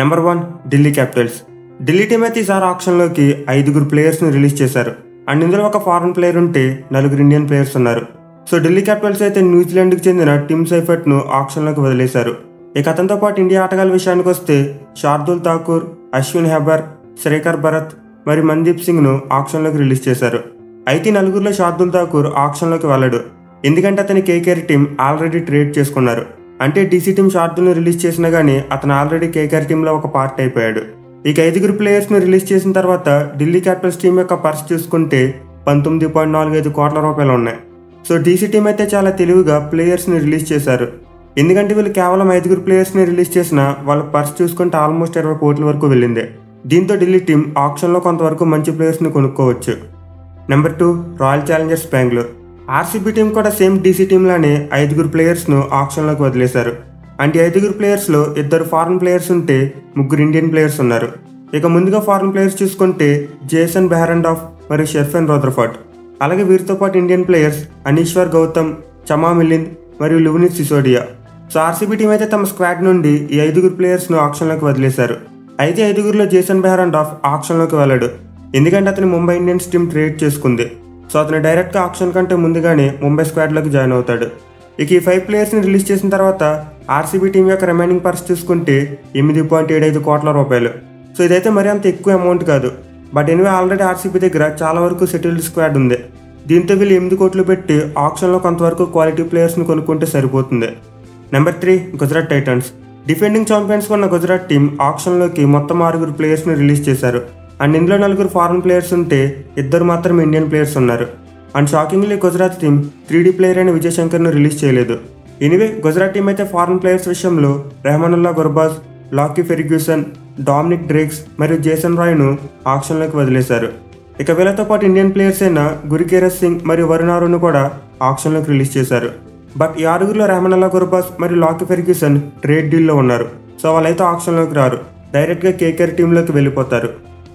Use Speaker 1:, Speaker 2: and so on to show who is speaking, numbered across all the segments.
Speaker 1: Number one Delhi Capitals Delhi team అయితే ఈసారి ఆప్షన్లోకి ఐదుగురు ప్లేయర్స్ని రిలీజ్ చేశారు. అండ్ ఇందులో ఒక ఫారెన్ ప్లేయర్ ఉంటే నలుగురు ఇండియన్ ప్లేయర్స్ ఉన్నారు. సో ఢిల్లీ క్యాపిటల్స్ అయితే న్యూజిలాండ్కి చెందిన టిమ్ సైఫర్ట్ను ఆప్షన్లోకి వదిలేశారు. ఇక అతనితో పాటు ఇండియా ఆటగాళ్ళ విషయానికి వస్తే శార్దుల్ ఠాకూర్ అశ్విన్ హెబర్ శ్రీకర్ భరత్ మరి మందీప్ సింగ్ను ఆప్షన్లోకి రిలీజ్ చేశారు. అయితే నలుగురిలో శార్దుల్ ఠాకూర్ ఆప్షన్లోకి వెళ్ళడు. ఎందుకంటే అతని కేకేఆర్ టీం ఆల్రెడీ ట్రేడ్ చేసుకున్నారు. అంటే డీసీ టీం షార్దుల్ని రిలీజ్ చేసినా గానీ అతను ఆల్రెడీ కేకేఆర్ టీంలో ఒక పార్ట్ అయిపోయాడు. ఇక ఐదుగురు ప్లేయర్స్ని రిలీజ్ చేసిన తర్వాత ఢిల్లీ క్యాపిటల్స్ టీం యొక్క పర్స్ చూసుకుంటే పంతొమ్మిది పాయింట్ నాలుగు ఐదు కోట్ల రూపాయలు ఉన్నాయి. సో డీసీ టీం అయితే చాలా తెలివిగా ప్లేయర్స్ని రిలీజ్ చేశారు. ఎందుకంటే వీళ్ళు కేవలం ఐదుగురు ప్లేయర్స్ని రిలీజ్ చేసిన వాళ్ళ పర్స్ చూసుకుంటే ఆల్మోస్ట్ ఇరవై కోట్ల వరకు వెళ్ళింది. దీంతో ఢిల్లీ టీం ఆప్షన్లో కొంతవరకు మంచి ప్లేయర్స్ని కొనుక్కోవచ్చు. Number two Royal Challengers Bengaluru RCB team కూడా సేమ్ డీసీ టీంలానే ఐదుగురు ప్లేయర్స్ను ఆప్షన్లోకి వదిలేశారు. అంటే ఐదుగురు ప్లేయర్స్లో ఇద్దరు ఫారెన్ ప్లేయర్స్ ఉంటే ముగ్గురు ఇండియన్ ప్లేయర్స్ ఉన్నారు. ఇక ముందుగా ఫారెన్ ప్లేయర్స్ చూసుకుంటే జేసన్ బెహరండాఫ్ మరియు షెర్ఫెన్ రోదర్ఫర్డ్. అలాగే వీరితో పాటు ఇండియన్ ప్లేయర్స్ అనీశ్వర్ గౌతమ్ చమా మిలింద్ మరియు Luvnith Sisodia. So RCB team అయితే తమ స్క్వాడ్ నుండి ఈ ఐదుగురు ప్లేయర్స్ను ఆప్షన్లోకి వదిలేశారు. అయితే ఐదుగురిలో జేసన్ బెహరండాఫ్ ఆప్షన్లోకి వెళ్ళాడు. ఎందుకంటే అతని ముంబై ఇండియన్స్ టీం ట్రేడ్ చేసుకుంది. సో అతను డైరెక్ట్గా ఆప్షన్ కంటే ముందుగానే ముంబై స్క్వాడ్లోకి జాయిన్ అవుతాడు. ఇక ఈ ఫైవ్ ప్లేయర్స్ని రిలీజ్ చేసిన తర్వాత ఆర్సీబీ టీం యొక్క రిమైనింగ్ పర్స్ చూసుకుంటే ఎనిమిది పాయింట్ ఏడు ఐదు కోట్ల రూపాయలు. సో ఇదైతే మరి అంత ఎక్కువ అమౌంట్ కాదు. బట్ ఎనివే ఆల్రెడీ ఆర్సీబీ దగ్గర చాలా వరకు సెటిల్డ్ స్క్వాడ్ ఉంది. దీంతో వీళ్ళు ఎనిమిది కోట్లు పెట్టి ఆప్షన్లో కొంతవరకు క్వాలిటీ ప్లేయర్స్ని కొనుక్కుంటే సరిపోతుంది. Number three Gujarat Titans. Defending champions ఉన్న గుజరాత్ టీం ఆప్షన్లోకి మొత్తం ఆరుగురు ప్లేయర్స్ని రిలీజ్ చేశారు. అండ్ ఇందులో నలుగురు ఫారెన్ ప్లేయర్స్ ఉంటే ఇద్దరు మాత్రం ఇండియన్ ప్లేయర్స్ ఉన్నారు. And shockingly Gujarat team three D player అయిన విజయశంకర్ను రిలీజ్ చేయలేదు. ఎనివే గుజరాత్ టీం అయితే ఫారెన్ ప్లేయర్స్ విషయంలో Rahmanullah Gurbaz Lockie Ferguson Dominic Drakes మరియు జేసన్ రాయ్ను ఆక్షన్లోకి వదిలేశారు. ఇక వీళ్ళతో పాటు ఇండియన్ ప్లేయర్స్ అయిన గురికేరస్ సింగ్ మరియు వరుణ్ ఆరును కూడా ఆక్షన్లోకి రిలీజ్ చేశారు. బట్ ఈ ఆరుగురిలో రెహమానుల్లా గుర్బాస్ మరియు లాకీ ఫెర్గ్యూసన్ ట్రేడ్ డీల్లో ఉన్నారు. సో వాళ్ళైతే ఆక్షన్లోకి రారు. డైరెక్ట్గా కేకేఆర్ టీంలోకి వెళ్ళిపోతారు.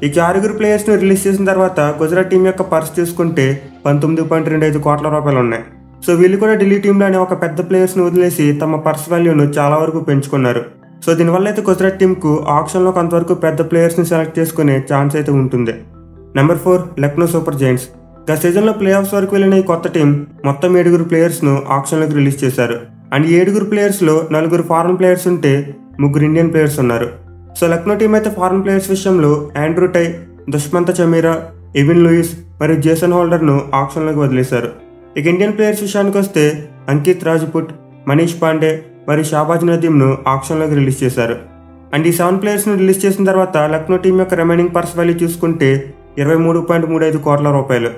Speaker 1: ఇక ఆరుగురు ప్లేయర్స్ని రిలీజ్ చేసిన తర్వాత గుజరాత్ టీం యొక్క పర్స్ తీసుకుంటే పంతొమ్మిది పాయింట్ రెండు ఐదు కోట్ల రూపాయలు ఉన్నాయి. సో వీళ్ళు కూడా ఢిల్లీ టీంలోనే ఒక పెద్ద ప్లేయర్స్ను వదిలేసి తమ పర్స్ వాల్యూను చాలా వరకు పెంచుకున్నారు. సో దీనివల్ల అయితే గుజరాత్ టీంకు ఆప్షన్లో కొంతవరకు పెద్ద ప్లేయర్స్ని సెలెక్ట్ చేసుకునే ఛాన్స్ అయితే ఉంటుంది. Number four Lucknow Super Giants గత సీజన్లో ప్లే ఆఫ్స్ వరకు వెళ్ళిన ఈ కొత్త టీం మొత్తం ఏడుగురు ప్లేయర్స్ను ఆప్షన్లోకి రిలీజ్ చేశారు. అండ్ ఏడుగురు ప్లేయర్స్లో నలుగురు ఫారెన్ ప్లేయర్స్ ఉంటే ముగ్గురు ఇండియన్ ప్లేయర్స్ ఉన్నారు. సో లక్నో టీం అయితే ఫారెన్ ప్లేయర్స్ విషయంలో Andrew Tye Dushmantha Chameera Evin Lewis మరియు జేసన్ హోల్డర్ను ఆప్షన్లోకి వదిలేశారు. ఇక ఇండియన్ ప్లేయర్స్ విషయానికి వస్తే అంకిత్ రాజ్పుట్ మనీష్ పాండే మరియు షాబాజ్ నదీంను ఆప్షన్లోకి రిలీజ్ చేశారు. అండ్ ఈ సెవెన్ ప్లేయర్స్ను రిలీజ్ చేసిన తర్వాత లక్నో టీం యొక్క రిమైనింగ్ పర్స్ వాల్యూ చూసుకుంటే ఇరవై మూడు పాయింట్ మూడు ఐదు కోట్ల రూపాయలు.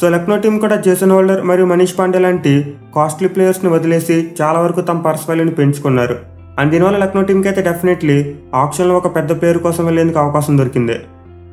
Speaker 1: సో లక్నో టీం కూడా జేసన్ హోల్డర్ మరియు మనీష్ పాండే లాంటి కాస్ట్లీ ప్లేయర్స్ని వదిలేసి చాలా వరకు తమ పర్స్ వాల్యూని పెంచుకున్నారు. అండ్ దీనివల్ల లక్నో టీంకి అయితే డెఫినెట్లీ ఆప్షన్లో ఒక పెద్ద పేరు కోసం వెళ్ళేందుకు అవకాశం దొరికింది.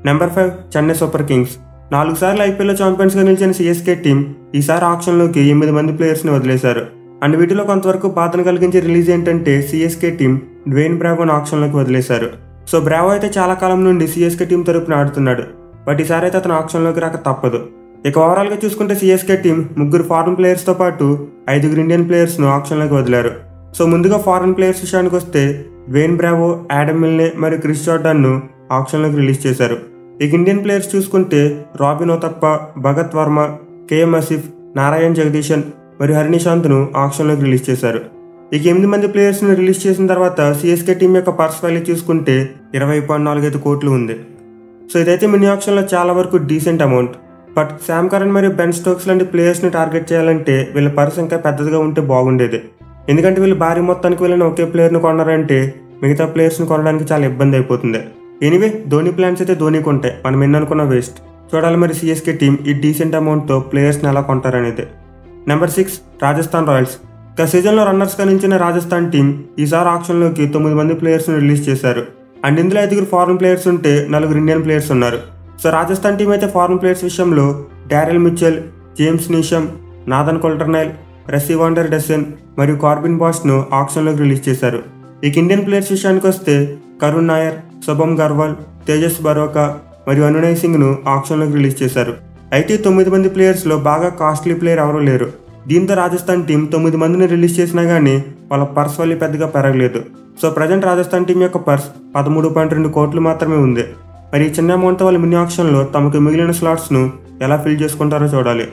Speaker 1: Number five Chennai Super Kings. నాలుగు సార్లు ఐపీఎల్లో ఛాంపియన్స్గా నిలిచిన సిఎస్కే టీం ఈసారి ఆప్షన్లోకి ఎనిమిది మంది ప్లేయర్స్ని వదిలేశారు. అండ్ వీటిలో కొంతవరకు బాధను కలిగించే రిలీజ్ ఏంటంటే సిఎస్కే టీం డ్వేన్ బ్రావోను ఆప్షన్లోకి వదిలేశారు. సో బ్రావో అయితే చాలా కాలం నుండి సిఎస్కే టీం తరపున ఆడుతున్నాడు. బట్ ఈసారి అయితే అతను ఆప్షన్లోకి రాక తప్పదు. ఇక ఓవరాల్గా చూసుకుంటే సిఎస్కే టీం ముగ్గురు ఫారెన్ ప్లేయర్స్తో పాటు ఐదుగురు ఇండియన్ ప్లేయర్స్ను ఆప్షన్లోకి వదిలారు. సో ముందుగా ఫారెన్ ప్లేయర్స్ విషయానికి వస్తే వేన్ బ్రావో యాడమ్ మిల్నే మరియు క్రిస్ జార్డాన్ను ఆప్షన్లోకి రిలీజ్ చేశారు. ఇక ఇండియన్ ప్లేయర్స్ చూసుకుంటే రాబిన్ ఓతప్ప భగత్ వర్మ కేఎం అసిఫ్ నారాయణ్ జగదీశన్ మరియు హరినిశాంత్ను ఆప్షన్లోకి రిలీజ్ చేశారు. ఇక ఎనిమిది మంది ప్లేయర్స్ని రిలీజ్ చేసిన తర్వాత సిఎస్కే టీం యొక్క పర్స్ వాల్యూ చూసుకుంటే ఇరవై పాయింట్ నాలుగైదు కోట్లు ఉంది. సో ఇదైతే మినీ ఆప్షన్లో చాలా వరకు decent amount. But Sam Curran మరియు బెన్ స్టోక్స్ లాంటి ప్లేయర్స్ని టార్గెట్ చేయాలంటే వీళ్ళ పర్స్ ఇంకా పెద్దదిగా ఉంటే బాగుండేది. ఎందుకంటే వీళ్ళు భారీ మొత్తానికి వెళ్ళిన ఒకే ప్లేయర్ని కొన్నారంటే మిగతా ప్లేయర్స్ని కొనడానికి చాలా ఇబ్బంది అయిపోతుంది. ఎనివే ధోని ప్లాన్స్ అయితే ధోనికి ఉంటాయి. మనం ఎన్ననుకున్న వేస్ట్. చూడాలి మరి సిఎస్కే టీం ఈ డీసెంట్ అమౌంట్తో ప్లేయర్స్ని ఎలా కొంటారనేది. Number six Rajasthan Royals. గత సీజన్లో రన్నర్స్గా నిలిచిన రాజస్థాన్ టీం ఈసారి ఆప్షన్లోకి తొమ్మిది మంది ప్లేయర్స్ని రిలీజ్ చేశారు. అండ్ ఇందులో ఐదుగురు ఫారెన్ ప్లేయర్స్ ఉంటే నలుగురు ఇండియన్ ప్లేయర్స్ ఉన్నారు. సో రాజస్థాన్ టీం అయితే ఫారెన్ ప్లేయర్స్ విషయంలో Daryl Mitchell James Neesham Nathan Coulter Nile Rassie van der Dussen మరియు కార్బిన్ బాస్ను ఆక్షన్లోకి రిలీజ్ చేశారు. ఇక ఇండియన్ ప్లేయర్స్ విషయానికి వస్తే కరుణ్ నాయర్ శుభం గర్వాల్ తేజస్ బరోకా మరియు అనునయ్ సింగ్ను ఆక్షన్లోకి రిలీజ్ చేశారు. అయితే తొమ్మిది మంది ప్లేయర్స్లో బాగా కాస్ట్లీ ప్లేయర్ ఎవరూ లేరు. దీంతో రాజస్థాన్ టీం తొమ్మిది మందిని రిలీజ్ చేసినా కానీ వాళ్ళ పర్స్ వల్ల పెద్దగా పెరగలేదు. సో ప్రజెంట్ రాజస్థాన్ టీం యొక్క పర్స్ పదమూడు పాయింట్ రెండు కోట్లు మాత్రమే ఉంది. మరి ఈ చిన్న అమౌంట్ వాళ్ళ మినీ ఆక్షన్లో తమకు మిగిలిన స్లాట్స్ను ఎలా ఫిల్ చేసుకుంటారో చూడాలి.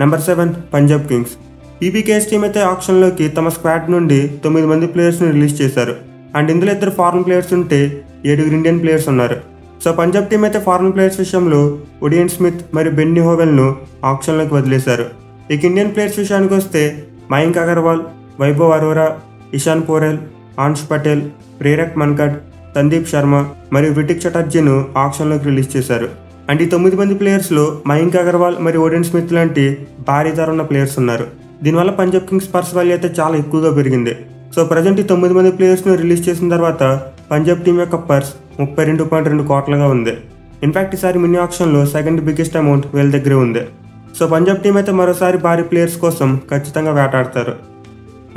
Speaker 1: Number seven Punjab Kings PBKS team అయితే ఆప్షన్లోకి తమ స్క్వాడ్ నుండి తొమ్మిది మంది ప్లేయర్స్ని రిలీజ్ చేశారు. అండ్ ఇందులో ఇద్దరు ఫారెన్ ప్లేయర్స్ ఉంటే ఏడుగురు ఇండియన్ ప్లేయర్స్ ఉన్నారు. సో పంజాబ్ టీం అయితే ఫారెన్ ప్లేయర్స్ విషయంలో ఒడియన్ స్మిత్ మరియు బెన్నీ హోవెల్ను ఆప్షన్లోకి వదిలేశారు. ఇక ఇండియన్ ప్లేయర్స్ విషయానికి వస్తే మయాంక్ అగర్వాల్ వైభవ్ అరోరా ఇషాన్ పోరెల్ ఆంష్ పటేల్ ప్రేరక్ మన్కట్ సందీప్ శర్మ మరియు విటిక్ చటర్జీను ఆప్షన్లోకి రిలీజ్ చేశారు. అండ్ ఈ తొమ్మిది మంది ప్లేయర్స్లో మయాంక్ అగర్వాల్ మరియు ఓడెన్ స్మిత్ లాంటి భారీ ధర ఉన్న ప్లేయర్స్ ఉన్నారు. దీనివల్ల పంజాబ్ కింగ్స్ పర్స్ వాల్యూ అయితే చాలా ఎక్కువగా పెరిగింది. సో ప్రజెంట్ ఈ తొమ్మిది మంది ప్లేయర్స్ను రిలీజ్ చేసిన తర్వాత పంజాబ్ టీం యొక్క పర్స్ ముప్పై రెండు పాయింట్ రెండు కోట్లుగా ఉంది. ఇన్ఫాక్ట్ ఈసారి మినీ ఆప్షన్లో సెకండ్ బిగ్గెస్ట్ అమౌంట్ వీళ్ళ దగ్గరే ఉంది. సో పంజాబ్ టీం అయితే మరోసారి భారీ ప్లేయర్స్ కోసం ఖచ్చితంగా వేటాడతారు.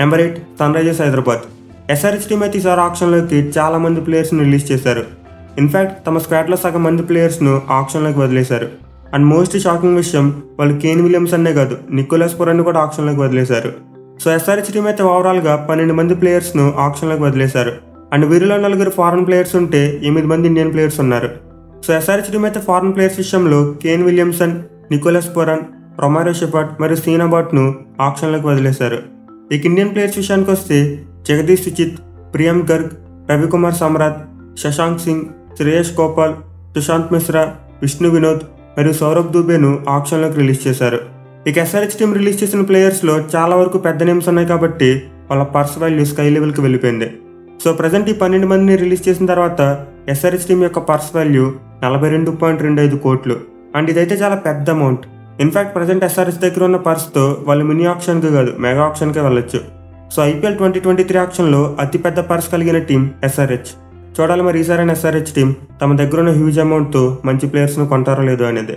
Speaker 1: Number eight Sunrisers Hyderabad. SRH team అయితే ఈసారి ఆప్షన్లోకి చాలా మంది ప్లేయర్స్ను రిలీజ్ చేశారు. ఇన్ఫ్యాక్ట్ తమ స్క్వాడ్లో సగం మంది ప్లేయర్స్ను ఆప్షన్లోకి వదిలేశారు. అండ్ మోస్ట్ షాకింగ్ విషయం వాళ్ళు కేన్ విలియమ్స్ అనే కాదు నికోలస్ పొరన్ కూడా ఆప్షన్లోకి వదిలేశారు. సో ఎస్ఆర్హెచ్ టీమ్ అయితే ఓవరాల్గా పన్నెండు మంది ప్లేయర్స్ను ఆప్షన్లోకి వదిలేశారు. అండ్ వీరిలో నలుగురు ఫారెన్ ప్లేయర్స్ ఉంటే ఎనిమిది మంది ఇండియన్ ప్లేయర్స్ ఉన్నారు. సో ఎస్ఆర్హెచ్ టీమ్ అయితే ఫారెన్ ప్లేయర్స్ విషయంలో Kane Williamson Nicholas Pooran Romario Shepherd మరియు సీనాబాట్ను ఆప్షన్లోకి వదిలేశారు. ఇక ఇండియన్ ప్లేయర్స్ విషయానికి వస్తే జగదీష్ సుచిత్ ప్రియం గర్గ్ రవికుమార్ సమ్రాట్ శశాంక్ సింగ్ శ్రేయస్ గోపాల్ సుశాంత్ మిశ్రా విష్ణు వినోద్ మరియు సౌరభ్ దుబేను ఆప్షన్లోకి రిలీజ్ చేశారు. ఇక ఎస్ఆర్హెచ్ టీం రిలీజ్ చేసిన ప్లేయర్స్లో చాలా వరకు పెద్ద నేమ్స్ ఉన్నాయి కాబట్టి వాళ్ళ పర్స్ వాల్యూ స్కై లెవెల్కి వెళ్ళిపోయింది. సో ప్రజెంట్ ఈ పన్నెండు మందిని రిలీజ్ చేసిన తర్వాత ఎస్ఆర్హెచ్ టీం యొక్క పర్స్ వాల్యూ నలభై రెండు పాయింట్ రెండు ఐదు కోట్లు. అండ్ ఇదైతే చాలా పెద్ద అమౌంట్. ఇన్ఫాక్ట్ ప్రజెంట్ ఎస్ఆర్ఎస్ దగ్గర ఉన్న పర్స్తో వాళ్ళు మినీ ఆప్షన్కి కాదు మెగా ఆప్షన్కే వెళ్ళొచ్చు. So IPL twenty twenty three ఆప్షన్లో అతిపెద్ద పర్స్ కలిగిన టీం ఎస్ఆర్హెచ్ చూడాలి మరి ఈసారైన ఎస్ఆర్హెచ్ టీం తమ దగ్గర ఉన్న హ్యూజ్ అమౌంట్తో మంచి ప్లేయర్స్ను కొంటారో లేదో అనేది.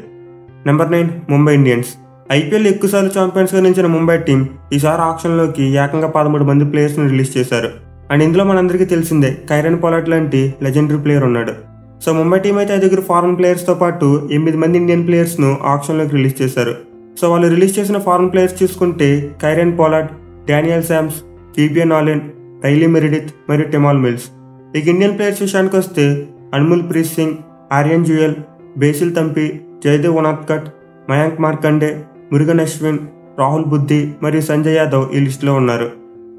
Speaker 1: Number nine Mumbai Indians IPL ఎక్కువసార్లు ఛాంపియన్స్గా నిలిచిన ముంబై టీం ఈసారి ఆప్షన్లోకి ఏకంగా పదమూడు మంది ప్లేయర్స్ని రిలీజ్ చేశారు. అండ్ ఇందులో మనందరికీ తెలిసిందే కైరన్ పొలాట్ లాంటి లెజెండరీ ప్లేయర్ ఉన్నాడు. సో ముంబై టీం అయితే ఐదుగురు ఫారెన్ ప్లేయర్స్తో పాటు ఎనిమిది మంది ఇండియన్ ప్లేయర్స్ను ఆప్షన్లోకి రిలీజ్ చేశారు. సో వాళ్ళు రిలీజ్ చేసిన ఫారెన్ ప్లేయర్స్ చూసుకుంటే Kieron Pollard Daniel Sams Fabian Allen Riley Meredith మరియు టెమాల్ మిల్స్. ఇక ఇండియన్ ప్లేయర్స్ విషయానికి వస్తే అన్ముల్ ప్రీత్ సింగ్ ఆర్యన్ జుయల్ బేసిల్ తంపి జయదేవ్ ఉనాత్కట్ మయాంక్ మార్కండే మురుగన్ అశ్విన్ రాహుల్ బుద్ధి మరియు సంజయ్ యాదవ్ ఈ లిస్టులో ఉన్నారు.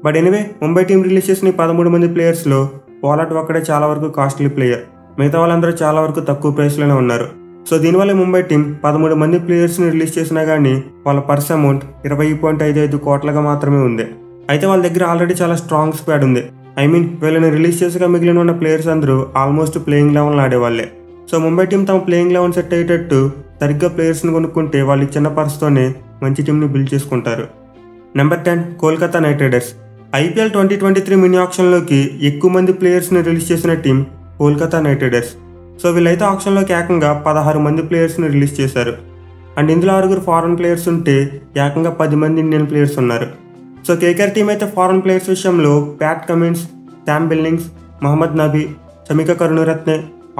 Speaker 1: But anyway Mumbai team release చేసిన పదమూడు మంది ప్లేయర్స్లో పోలాట్ ఒక్కడే చాలా వరకు కాస్ట్లీ ప్లేయర్. మిగతా వాళ్ళందరూ చాలా వరకు తక్కువ ప్రైస్లోనే ఉన్నారు. సో దీనివల్ల ముంబై టీం పదమూడు మంది ప్లేయర్స్ని రిలీజ్ చేసినా కానీ వాళ్ళ పర్స్ అమౌంట్ ఇరవై పాయింట్ ఐదు ఐదు కోట్లగా మాత్రమే ఉంది. అయితే వాళ్ళ దగ్గర ఆల్రెడీ చాలా స్ట్రాంగ్ స్క్వాడ్ ఉంది. ఐ మీన్ వీళ్ళని రిలీజ్ చేసిగా మిగిలిన ఉన్న ప్లేయర్స్ అందరూ ఆల్మోస్ట్ ప్లేయింగ్ లెవెల్ ఆడేవాళ్ళే. సో ముంబై టీం తమ ప్లేయింగ్ లెవెన్ సెట్ అయ్యేటట్టు సరిగ్గా ప్లేయర్స్ని కొనుక్కుంటే వాళ్ళు చిన్న పర్స్తోనే మంచి టీంని బిల్డ్ చేసుకుంటారు. Number ten Kolkata Knight Riders. IPL twenty twenty three mini ఆప్షన్లోకి ఎక్కువ మంది ప్లేయర్స్ని రిలీజ్ చేసిన team Kolkata Knight Riders. So వీళ్ళైతే ఆప్షన్లోకి ఏకంగా పదహారు మంది ప్లేయర్స్ని రిలీజ్ చేశారు. అండ్ ఇందులో ఆరుగురు ఫారెన్ ప్లేయర్స్ ఉంటే ఏకంగా పది మంది ఇండియన్ ప్లేయర్స్ ఉన్నారు. సో కేకేఆర్ టీం అయితే ఫారెన్ ప్లేయర్స్ విషయంలో Pat Cummins Sam Billings Mohammad Nabi Chamika Karunaratne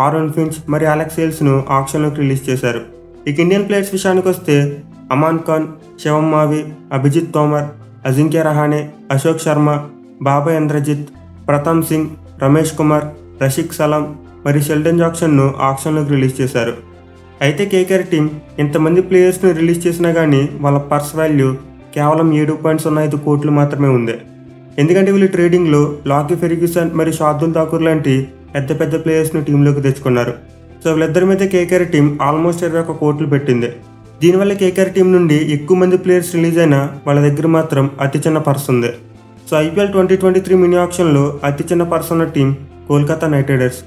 Speaker 1: Aaron Finch మరియు అలెక్స్ సేల్స్ను ఆక్షన్లోకి రిలీజ్ చేశారు. ఇక ఇండియన్ ప్లేయర్స్ విషయానికి వస్తే అమాన్ ఖాన్ శివం మావి అభిజిత్ తోమర్ అజింక్య రహానే అశోక్ శర్మ బాబా ఇంద్రజిత్ ప్రతాప్ సింగ్ రమేష్ కుమార్ రషిక్ సలాం మరియు షెల్డన్ జాక్సన్ను ఆక్షన్లోకి రిలీజ్ చేశారు. అయితే కేకేఆర్ టీం ఇంతమంది ప్లేయర్స్ను రిలీజ్ చేసినా కానీ వాళ్ళ పర్స్ వాల్యూ కేవలం ఏడు పాయింట్ సున్నా ఐదు కోట్లు మాత్రమే ఉంది. ఎందుకంటే వీళ్ళు ట్రేడింగ్లో లాకీ ఫెర్గ్యూసన్ మరియు షార్దుల్ ఠాకూర్ లాంటి పెద్ద పెద్ద ప్లేయర్స్ను టీంలోకి తెచ్చుకున్నారు. సో వీళ్ళిద్దరి మీద కేకేఆర్ టీం ఆల్మోస్ట్ ఇరవై ఒక కోట్లు పెట్టింది. దీనివల్ల కేకేఆర్ టీం నుండి ఎక్కువ మంది ప్లేయర్స్ రిలీజ్ అయినా వాళ్ళ దగ్గర మాత్రం అతి చిన్న పర్స్ ఉంది. So IPL twenty twenty three mini ఆప్షన్లో అతి చిన్న పర్స్ ఉన్న టీం కోల్కతా నైట్ రైడర్స్.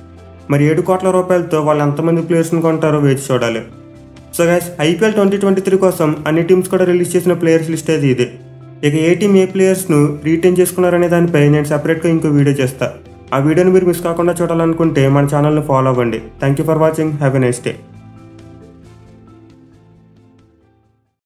Speaker 1: మరి ఏడు కోట్ల రూపాయలతో వాళ్ళు ఎంతమంది ప్లేయర్స్ని కొంటారో వేచి చూడాలి. So guys IPL twenty twenty three కోసం అన్ని టీమ్స్ కూడా రిలీజ్ చేసిన ప్లేయర్స్ లిస్ట్ అయితే ఇది. ఇక ఏ టీం ఏ ప్లేయర్స్ను రీటైన్ చేసుకున్నారనే దానిపై నేను సపరేట్గా ఇంకో వీడియో చేస్తా. ఆ వీడియోని మీరు మిస్ కాకుండా చూడాలనుకుంటే మన ఛానల్ని ఫాలో అవ్వండి. Thank you for watching have a nice day